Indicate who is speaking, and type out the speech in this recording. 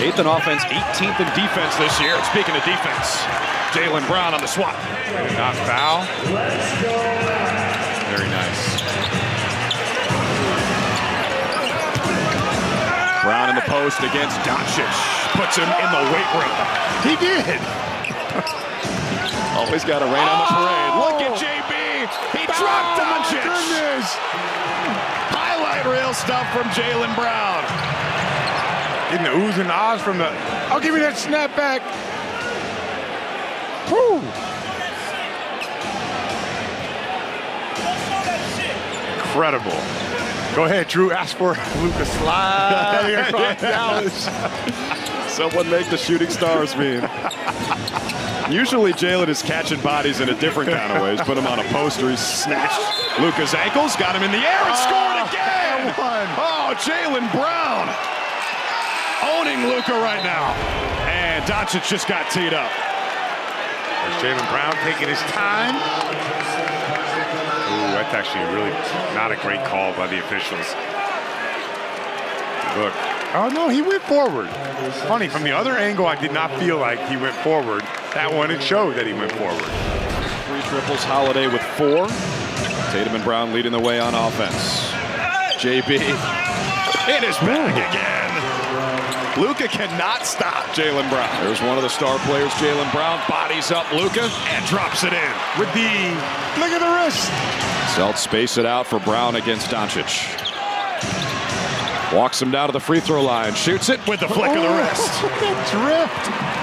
Speaker 1: Eighth in offense, 18th in defense this year. Speaking of defense, Jaylen Brown on the swat.
Speaker 2: Not foul. Very nice.
Speaker 1: Brown in the post against Doncic. Puts him in the weight room.
Speaker 2: He did.
Speaker 1: Always got to rain on the parade. Oh! Look at JB. He dropped
Speaker 2: Oh,
Speaker 1: Doncic.
Speaker 2: goodness.
Speaker 1: Highlight reel stuff from Jaylen Brown.
Speaker 2: Getting the oohs and ahs from the, I'll give you that snapback. Whew. Incredible. Go ahead, Drew. Ask for Lucas slide across Dallas.
Speaker 1: Someone make the shooting stars mean. Usually Jaylen is catching bodies in a different kind of ways. Put him on a poster. He snatched Luka's ankles, got him in the air, and scored ah,
Speaker 2: again.
Speaker 1: Oh, Jaylen Brown owning Luka right now. And Doncic just got teed up.
Speaker 2: There's Jaylen Brown taking his time. Ooh, that's actually really not a great call by the officials. Look. Oh, no, he went forward. Funny, from the other angle, I did not feel like he went forward. That one, it showed that he went forward.
Speaker 1: Three triples, Holiday with four. Tatum and Brown leading the way on offense. JB in his bag again. Luka cannot stop Jaylen Brown. There's one of the star players, Jaylen Brown, bodies up Luka and drops it in.
Speaker 2: With the, look of the wrist.
Speaker 1: Celts space it out for Brown against Doncic. Walks him down to the free throw line, shoots it with the flick of the oh, wrist.
Speaker 2: Oh, that drift.